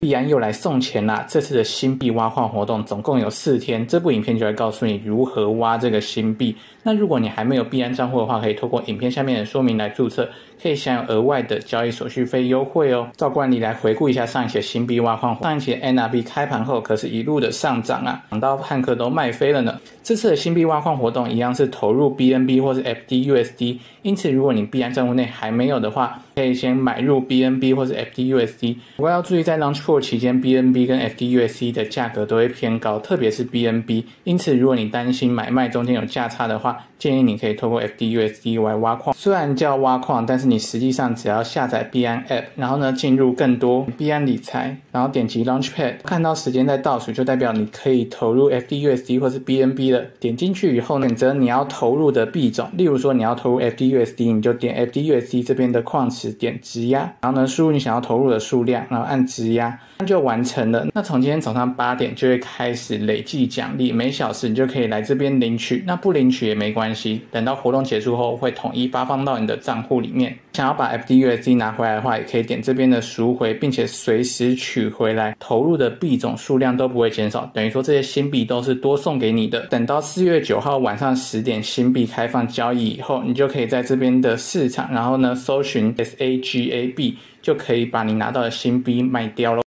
币安又来送钱啦！这次的新币挖矿活动总共有四天，这部影片就会告诉你如何挖这个新币。那如果你还没有币安账户的话，可以透过影片下面的说明来注册，可以享有额外的交易手续费优惠哦。照惯例来回顾一下上一期的新币挖矿，上一期 NRB 开盘后可是一路的上涨啊，涨到汉克都卖飞了呢。这次的新币挖矿活动一样是投入 BNB 或是 FDUSD，因此如果你币安账户内还没有的话，可以先买入 BNB 或是 FDUSD。不过要注意在 Launch 期间，BNB 跟 FDUSD 的价格都会偏高，特别是 BNB。因此如果你担心买卖中间有价差的话，建议你可以透过 FDUSD 来挖矿，虽然叫挖矿，但是你实际上只要下载币安 App，然后呢进入更多币安理财，然后点击 Launchpad，看到时间在倒数，就代表你可以投入 FDUSD 或是 BNB 了。点进去以后，选择你要投入的币种，例如说你要投入 FDUSD，你就点 FDUSD 这边的矿池点质押，然后呢输入你想要投入的数量，然后按质押，那就完成了。那从今天早上八点就会开始累计奖励，每小时你就可以来这边领取，那不领取也没关系。等到活动结束后会统一发放到你的账户里面。想要把 FDUSD 拿回来的话，也可以点这边的赎回，并且随时取回来。投入的币种数量都不会减少，等于说这些新币都是多送给你的。等到四月九号晚上十点新币开放交易以后，你就可以在这边的市场，然后呢搜寻 SAGA B，，就可以把你拿到的新币卖掉了。